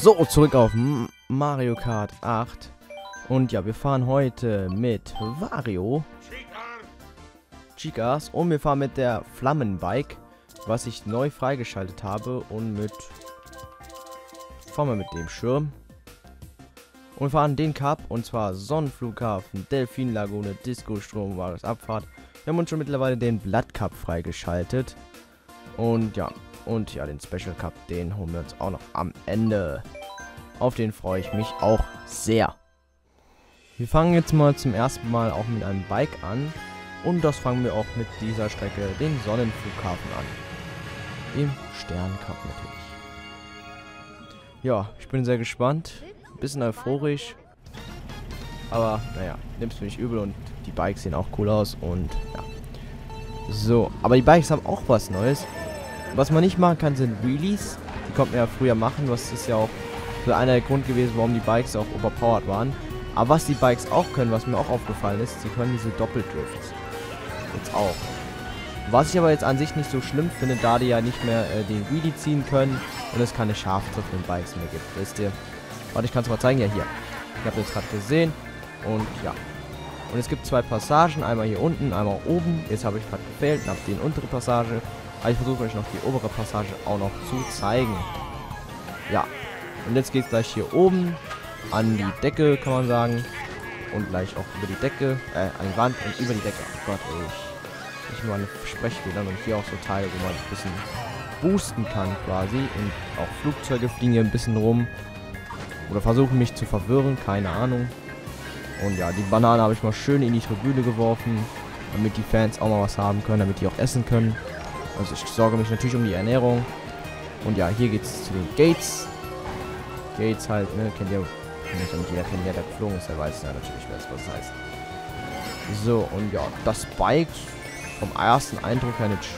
So, zurück auf Mario Kart 8. Und ja, wir fahren heute mit Wario, Chicas und wir fahren mit der Flammenbike, was ich neu freigeschaltet habe und mit fahren wir mit dem Schirm. Und wir fahren den Cup und zwar Sonnenflughafen, Delfinlagune, Disco Strom, Marius Abfahrt. Wir haben uns schon mittlerweile den Blatt Cup freigeschaltet. Und ja, und ja, den Special Cup, den holen wir uns auch noch am Ende. Auf den freue ich mich auch sehr. Wir fangen jetzt mal zum ersten Mal auch mit einem Bike an. Und das fangen wir auch mit dieser Strecke, den Sonnenflughafen an. Im Sterncup natürlich. Ja, ich bin sehr gespannt. Bisschen euphorisch. Aber, naja, nimmst du nicht übel und die Bikes sehen auch cool aus und ja. So, aber die Bikes haben auch was Neues. Was man nicht machen kann, sind Wheelies. Die konnte man ja früher machen, was ist ja auch so einer der Grund gewesen, warum die Bikes auch overpowered waren. Aber was die Bikes auch können, was mir auch aufgefallen ist, sie können diese Doppeldrifts. Jetzt auch. Was ich aber jetzt an sich nicht so schlimm finde, da die ja nicht mehr äh, den Wheelie ziehen können und es keine scharftriffenden Bikes mehr gibt. Wisst ihr? Warte, ich kann es mal zeigen. Ja, hier. Ich habe jetzt gerade gesehen. Und ja. Und es gibt zwei Passagen. Einmal hier unten, einmal oben. Jetzt habe ich gerade gefehlt und habe untere Passage. Aber ich versuche euch noch die obere Passage auch noch zu zeigen. Ja. Und jetzt geht es gleich hier oben an die Decke, kann man sagen. Und gleich auch über die Decke, äh, an die Wand und über die Decke. Oh Gott, ey. Ich, ich nur eine Sprechfehler und hier auch so Teile, wo man ein bisschen boosten kann quasi. Und auch Flugzeuge fliegen hier ein bisschen rum. Oder versuchen mich zu verwirren, keine Ahnung. Und ja, die Banane habe ich mal schön in die Tribüne geworfen, damit die Fans auch mal was haben können, damit die auch essen können. Also ich sorge mich natürlich um die Ernährung. Und ja, hier geht es zu den Gates. Gates halt, ne, kennt ihr, nicht und jeder kennt, ja, der geflogen ist, der weiß ja natürlich, was das heißt. So, und ja, das Bike vom ersten Eindruck her nicht...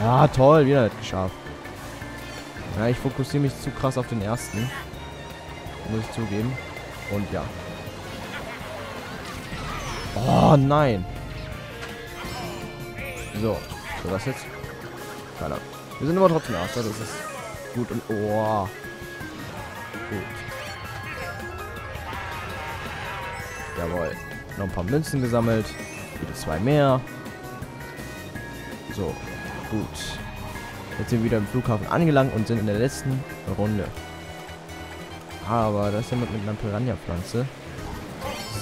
Ja, toll, wieder nicht geschafft. Ja, ich fokussiere mich zu krass auf den ersten. Muss ich zugeben. Und ja. Oh, nein. So. So, was jetzt? Keine Ahnung. Wir sind aber trotzdem Erster. Das ist gut und... Oh. Gut. Jawohl. Noch ein paar Münzen gesammelt. Wieder zwei mehr. So. Gut. Jetzt sind wir wieder im Flughafen angelangt und sind in der letzten Runde. Aber das ist jemand mit einer Piranha-Pflanze.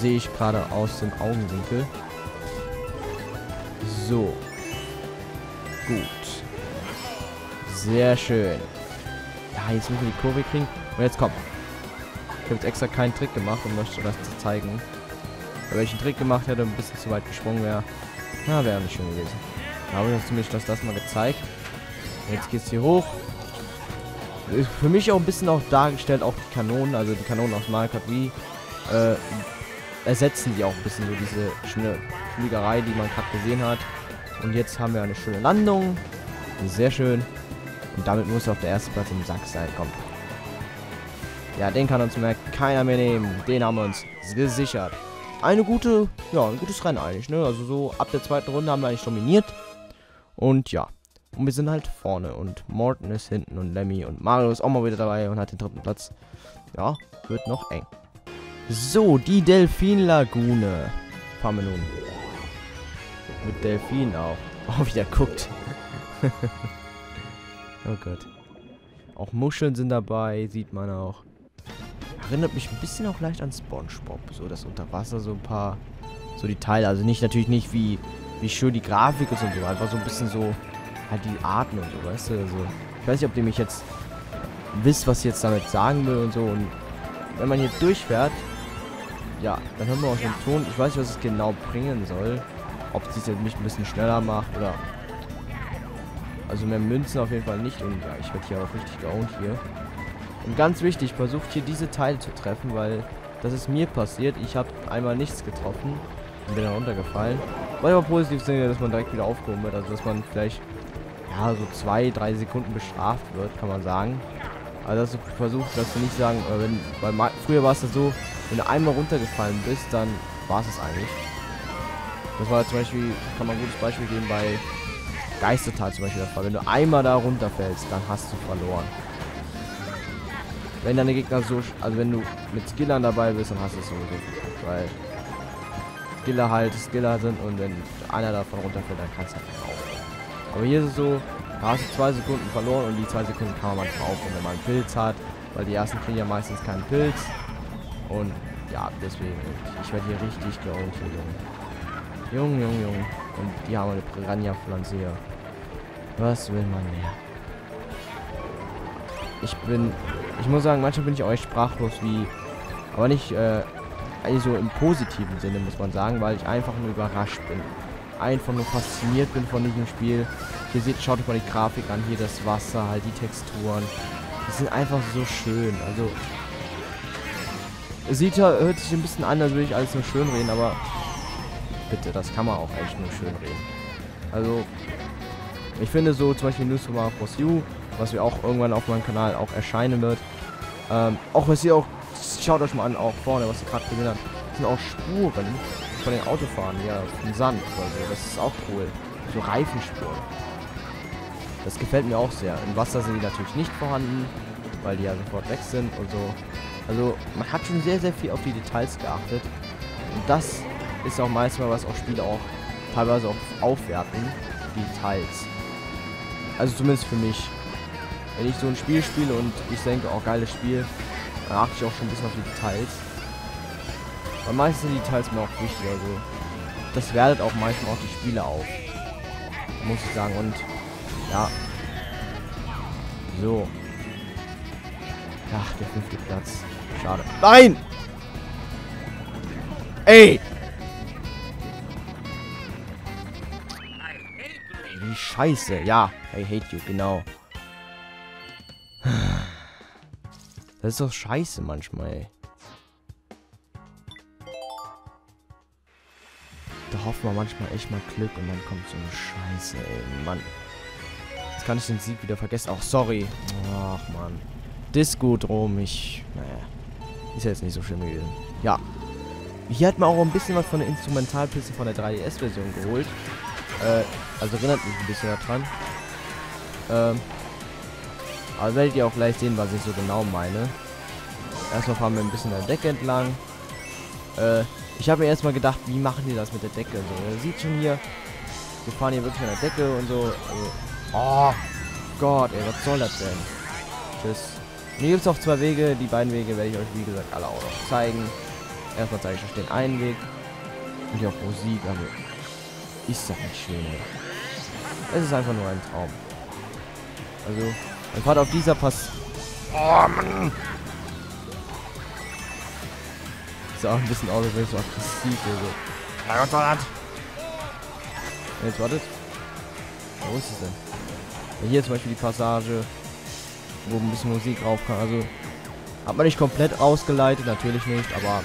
Sehe ich gerade aus dem Augenwinkel. So. Gut. Sehr schön. Ja, jetzt müssen wir die Kurve kriegen. Und jetzt kommt. Ich habe jetzt extra keinen Trick gemacht, um euch das zu zeigen. Wenn ich einen Trick gemacht hätte, ein bisschen zu weit gesprungen wäre, na, wäre nicht schön gewesen. Habe ich uns zumindest das, das mal gezeigt. Jetzt geht es hier hoch. Ist für mich auch ein bisschen auch dargestellt, auch die Kanonen, also die Kanonen aus Mario Wii, äh, ersetzen die auch ein bisschen so diese schöne Fliegerei, die man gerade gesehen hat. Und jetzt haben wir eine schöne Landung. Sehr schön. Und damit muss auch der erste Platz im Sack sein. Komm. Ja, den kann uns mehr keiner mehr nehmen. Den haben wir uns gesichert. Eine gute, ja, ein gutes Rennen eigentlich, ne? Also so ab der zweiten Runde haben wir eigentlich dominiert. Und ja. Und wir sind halt vorne. Und Morton ist hinten und Lemmy und Mario ist auch mal wieder dabei und hat den dritten Platz. Ja, wird noch eng. So, die Delfinlagune. Fahren wir nun. Mit Delfin auch. Oh, wie der guckt. oh Gott. Auch Muscheln sind dabei, sieht man auch. Erinnert mich ein bisschen auch leicht an Spongebob. So das Unterwasser, so ein paar. So die Teile. Also nicht natürlich nicht wie, wie schön die Grafik ist und so. Einfach so ein bisschen so. Halt die Arten und so, weißt du? Also, ich weiß nicht, ob ihr mich jetzt wisst, was ich jetzt damit sagen will und so. Und wenn man hier durchfährt, ja, dann hören wir auch den Ton. Ich weiß nicht, was es genau bringen soll. Ob es jetzt mich ein bisschen schneller macht oder... Also mehr Münzen auf jeden Fall nicht. Und ja, ich werde hier auch richtig geowned hier. Und ganz wichtig, versucht hier diese Teile zu treffen, weil das ist mir passiert. Ich habe einmal nichts getroffen und bin dann runtergefallen. Was aber positiv sind, dass man direkt wieder aufgehoben wird. Also dass man vielleicht ja so zwei, drei Sekunden bestraft wird, kann man sagen. Also dass du versuchst, dass du nicht sagen, äh, wenn, weil früher war es ja so, wenn du einmal runtergefallen bist, dann war es eigentlich. Das war zum Beispiel, kann man ein gutes Beispiel geben bei Geistertal zum Beispiel. Wenn du einmal da runterfällst, dann hast du verloren. wenn deine Gegner so, also wenn du mit Skillern dabei bist, dann hast du es sowieso weil Skiller halt Skiller sind und wenn einer davon runterfällt, dann kannst du einfach aufhören. Aber hier ist es so, da hast du zwei Sekunden verloren und die zwei Sekunden kann man manchmal aufhören, wenn man einen Pilz hat, weil die ersten kriegen ja meistens keinen Pilz und ja, deswegen, ich werde hier richtig geowned hier, Jung. Jung, jung. Und die haben eine Piranha-Pflanze hier. Was will man mehr? Ich bin, ich muss sagen, manchmal bin ich euch sprachlos wie, aber nicht, äh, eigentlich so im positiven Sinne, muss man sagen, weil ich einfach nur überrascht bin. Einfach nur fasziniert bin von diesem Spiel. Hier seht, schaut euch mal die Grafik an, hier das Wasser, halt die Texturen. Die sind einfach so schön. Also, sieht ja, hört sich ein bisschen an, als würde ich alles nur schön reden, aber bitte, das kann man auch echt nur schön reden. Also, ich finde so zum Beispiel News from Bros You, was wir auch irgendwann auf meinem Kanal auch erscheinen wird. Ähm, auch was ihr auch, schaut euch mal an, auch vorne, was ihr gerade gesehen habt, sind auch Spuren von den Autofahren, ja, vom Sand oder so. Das ist auch cool. So Reifenspuren. Das gefällt mir auch sehr. Im Wasser sind die natürlich nicht vorhanden, weil die ja sofort weg sind und so. Also man hat schon sehr, sehr viel auf die Details geachtet. Und das ist auch meistens was auch Spiele auch teilweise auch aufwerten. Die Details. Also zumindest für mich. Wenn ich so ein Spiel spiele und ich denke, auch oh, geiles Spiel, dann achte ich auch schon ein bisschen auf die Details. Weil meistens sind die Details mir auch wichtig. Also das wertet auch manchmal auch die Spiele auf. Muss ich sagen. Und ja. So. Ach, der fünfte Platz. Schade. Nein! Ey! Wie scheiße. Ja, I hate you, genau. Das ist doch scheiße manchmal, ey. Da hoffen wir manchmal echt mal Glück und dann kommt so eine Scheiße, ey. Mann. Jetzt kann ich den Sieg wieder vergessen. Auch sorry. Ach, Mann. Disco drum. Ich. Naja. Ist ja jetzt nicht so schlimm gewesen. Ja. Hier hat man auch ein bisschen was von der Instrumentalpiste von der 3DS-Version geholt. Äh, also erinnert mich ein bisschen daran. Ähm. Aber werdet ihr auch gleich sehen, was ich so genau meine. Erstmal fahren wir ein bisschen der Decke entlang. Äh, ich habe mir erstmal gedacht, wie machen die das mit der Decke? So, ihr seht schon hier, wir fahren hier wirklich an der Decke und so. Also, oh Gott, ey, was soll das denn? Tschüss. Und hier gibt es auch zwei Wege. Die beiden Wege werde ich euch, wie gesagt, alle auch noch zeigen. Erstmal zeige ich euch den einen Weg. Und hier auch Musik, also ist doch nicht schön, ey. Es ist einfach nur ein Traum. Also, man fahrt auf dieser Pass... Oh, Mann! Ist auch ein bisschen ich so aggressiv hier so. Na Gott, was? Jetzt wartet. Wo ist es denn? Ja, hier zum Beispiel die Passage, wo ein bisschen Musik rauf kann. Also hat man nicht komplett ausgeleitet, natürlich nicht, aber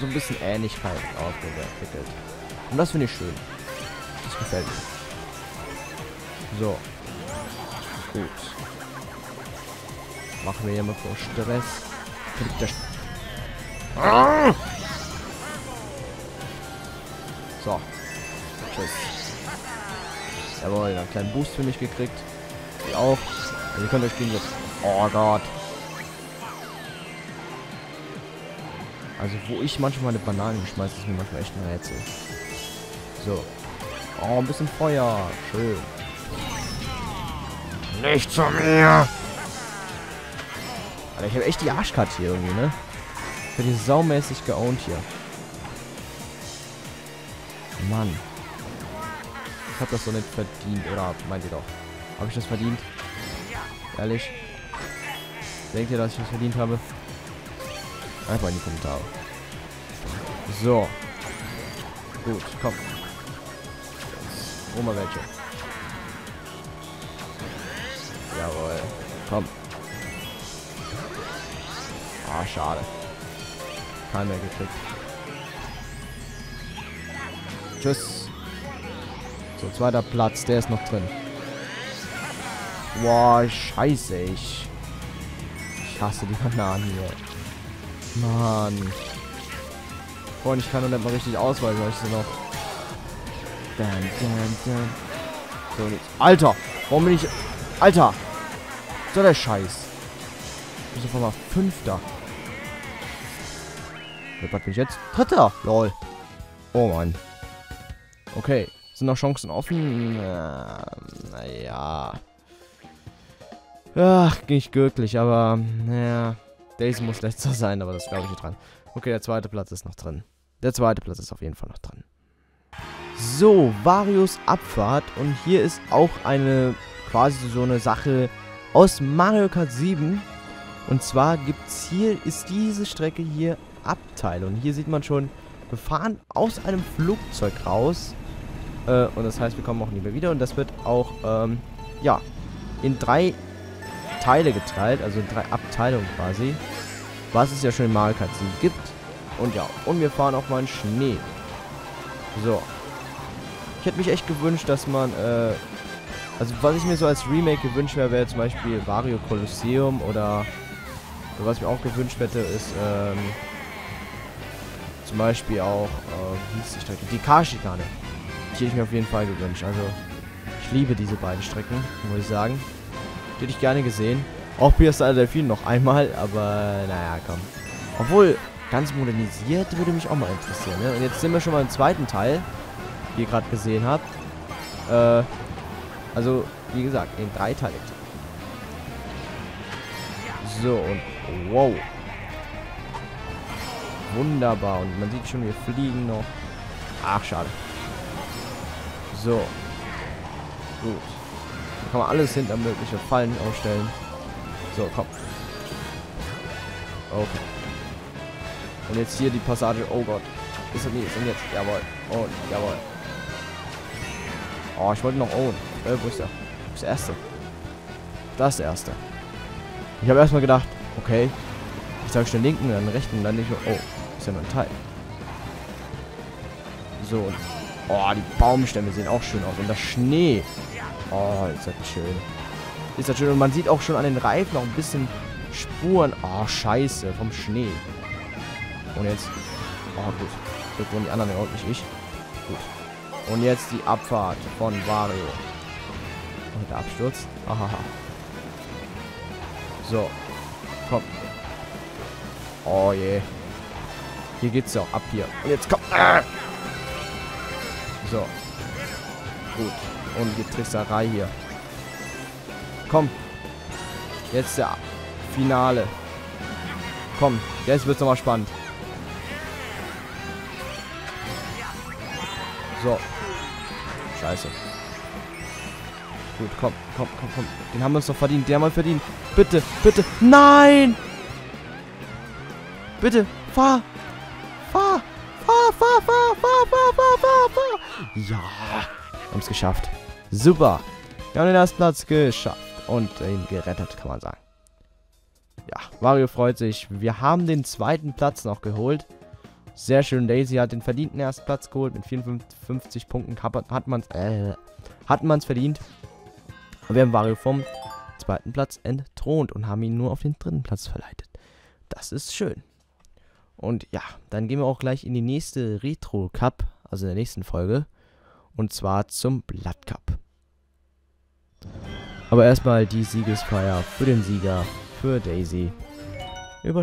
so ein bisschen Ähnlichkeit entwickelt. Und das finde ich schön. Das gefällt mir. So. Gut. Machen wir hier mal vor Stress. So. Tschüss. Jawohl, einen kleinen Boost für mich gekriegt. Ihr auch. Also ihr könnt euch gegen jetzt. Oh Gott. Also wo ich manchmal eine Banane schmeiße, ist mir manchmal echt ein Rätsel. So. Oh, ein bisschen Feuer. Schön. Nicht zu mir! Alter, ich habe echt die Arschkarte hier irgendwie, ne? Ich werde hier saumäßig geowned hier. Mann. Ich habe das so nicht verdient, oder meint ihr doch? Habe ich das verdient? Ehrlich? Denkt ihr, dass ich das verdient habe? Einfach in die Kommentare. So. Gut, komm. Hol mal welche. Jawohl. Komm. Ah, schade. Kein mehr gekriegt. Tschüss. So, zweiter Platz. Der ist noch drin. Boah, scheiße. Ich, ich hasse die Bananen hier. Mann. Freund, ich kann noch nicht mal richtig ausweichen, weil ich sie noch... Dun, dun, dun. So, Alter! Warum bin ich... Alter! So der Scheiß. Bis auf einmal Fünfter. Was bin ich jetzt? Dritter. Lol. Oh Mann. Okay. Sind noch Chancen offen? Äh, naja. Ach, nicht glücklich, aber naja. Daisy muss letzter sein, aber das glaube ich hier dran. Okay, der zweite Platz ist noch drin. Der zweite Platz ist auf jeden Fall noch drin. So, Varios Abfahrt. Und hier ist auch eine, quasi so eine Sache aus Mario Kart 7. Und zwar gibt es hier, ist diese Strecke hier Abteil. Und hier sieht man schon, wir fahren aus einem Flugzeug raus. Äh, und das heißt, wir kommen auch nie mehr wieder. Und das wird auch, ähm, ja, in drei Teile geteilt. Also in drei Abteilungen quasi. Was es ja schon in Mario Kart 7 gibt. Und ja, und wir fahren auch mal in Schnee. So. Ich hätte mich echt gewünscht, dass man, äh, also was ich mir so als Remake gewünscht wäre, wäre zum Beispiel Wario Colosseum oder, was ich mir auch gewünscht hätte, ist, ähm, zum Beispiel auch, äh, wie hieß die Strecke? Die Karschikane. Die hätte ich mir auf jeden Fall gewünscht. Also, ich liebe diese beiden Strecken, muss ich sagen. Die hätte ich gerne gesehen. Auch Pierce Delfin noch einmal, aber naja, komm. Obwohl, ganz modernisiert würde mich auch mal interessieren. Ne? Und jetzt sind wir schon mal im zweiten Teil, wie ihr gerade gesehen habt. Äh, also, wie gesagt, in drei Teile. So, und wow. Wunderbar. Und man sieht schon, wir fliegen noch. Ach, schade. So. Gut. Da kann man alles hinter mögliche Fallen aufstellen. So, komm. Okay. Und jetzt hier die Passage. Oh Gott. Ist nie? Ist das jetzt? Jawohl. Und jawohl. Oh, ich wollte noch own. Äh, wo ist der? Der erste? Das der erste. Ich habe erstmal gedacht, okay. Ich sage den linken, dann den rechten, dann nicht. Oh, ist ja nur ein Teil. So. Oh, die Baumstämme sehen auch schön aus. Und das Schnee. Oh, ist das schön. Ist das schön. Und man sieht auch schon an den Reifen noch ein bisschen Spuren. Oh, scheiße. Vom Schnee. Und jetzt... Oh, gut. Das wurden die anderen ja auch nicht ich. Gut. Und jetzt die Abfahrt von Wario. Und der Absturz. Ahaha. So. Komm. Oh je. Hier geht's auch ab hier. Und jetzt komm. Ah! So. Gut. Und die Trickserei hier. Komm. Jetzt der Finale. Komm. Jetzt wird's nochmal spannend. So. Scheiße. Gut, komm, komm, komm, komm. Den haben wir uns doch verdient. Den haben wir verdient. Bitte, bitte. Nein! Bitte, fahr! Fahr! Fahr, fahr, fahr, fahr, fahr, fahr, fahr, fahr! Ja, haben es geschafft. Super. Wir haben den ersten Platz geschafft. Und ihn gerettet, kann man sagen. Ja, Mario freut sich. Wir haben den zweiten Platz noch geholt. Sehr schön. Daisy hat den verdienten ersten Platz geholt. Mit 54 Punkten hat man es äh, verdient. Wir haben Wario vom zweiten Platz entthront und haben ihn nur auf den dritten Platz verleitet. Das ist schön. Und ja, dann gehen wir auch gleich in die nächste Retro Cup, also in der nächsten Folge. Und zwar zum Blood Cup. Aber erstmal die Siegesfeier für den Sieger, für Daisy. Über